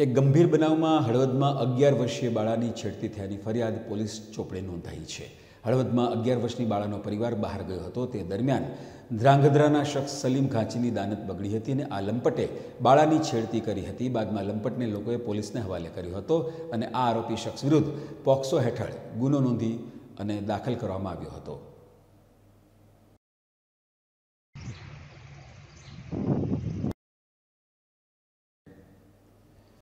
એક ગંભીર બનાવમાં હળવદમાં અગિયાર વર્ષીય બાળાની છેડતી થયાની ફરિયાદ પોલીસ ચોપડે નોંધાઈ છે. હળવદમાં અગિયાર વર્ષની બાળાનો પરિવાર બહાર ગયો હતો. તે દરમિયાન ધ્રાંગધ્રાના શખ્સ સલીમ ઘાંચીની દાનત બગડી હતી અને આ લંપટે બાળાની છેડતી કરી હતી. બાદમાં લંપટને લોકોએ પોલીસને હવાલે કર્યો હતો અને આ આરોપી શખ્સ વિરુદ્ધ પોક્સો હેઠળ ગુનો નોંધી અને દાખલ કરવામાં આવ્યો હતો.